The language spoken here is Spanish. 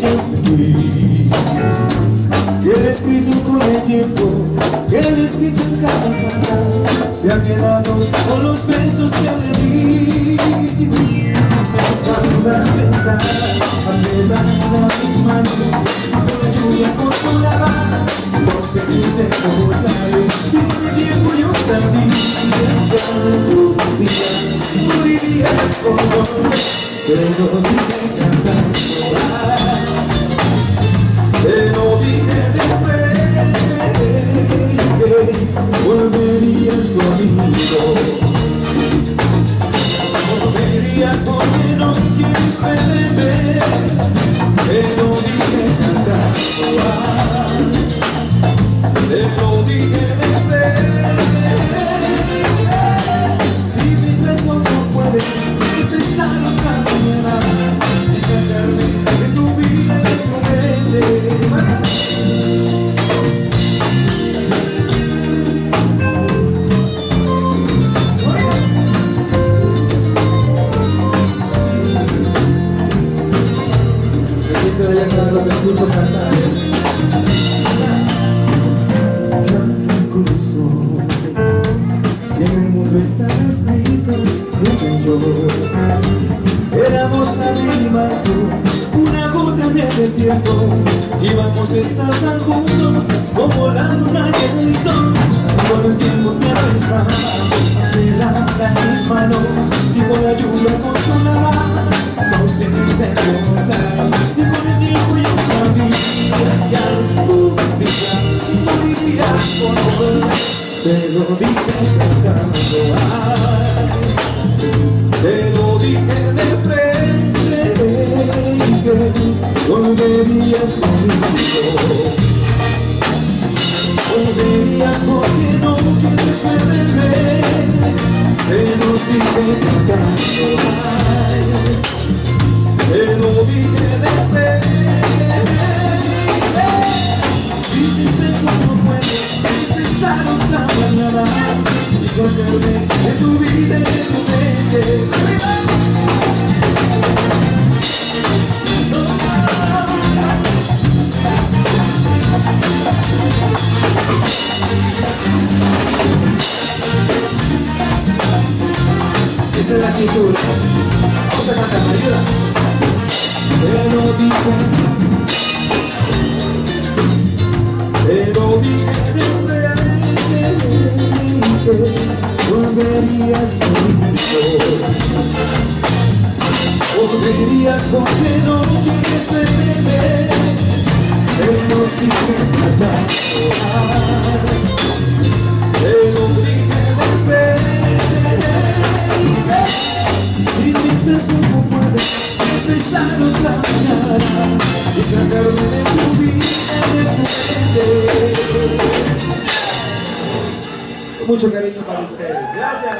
de ti. Que el escrito con el tiempo Que el escrito en cada palabra Se ha quedado con los besos que le di se me a pensar Arreglando mis manos Con la lluvia consolada No se dice con los labios Y con el tiempo yo Que algún día moriría con te lo dije cantando Te lo dije de frente Que volverías conmigo Volverías porque no quieres perderme Te lo dije cantando Te lo dije de los escucho cantar. Canta corazón, en el mundo está escrito ella y yo. Éramos abril y marzo, una gota en el desierto. Íbamos a estar tan juntos como la luna y el sol. Con el tiempo te adelanta en mis manos y con la lluvia consolaba. Con cenizas en los años y con el tiempo yo sabía que algún día morirías él. Te lo dije cantando, te lo dije de frente, que volverías conmigo. Volverías porque no quieres perderme Se nos dije cantando mañana Y de tu vida y de tu mente Esa es la actitud. Vamos a cantar, ¿me ayuda? Te lo volverías conmigo. Volverías porque no quieres verme, se nos dije cantar. Te lo dije de frente, si mis besos no pueden empezar otra mañana Y sacarme de tu vida, de tu Mucho cariño para ustedes, gracias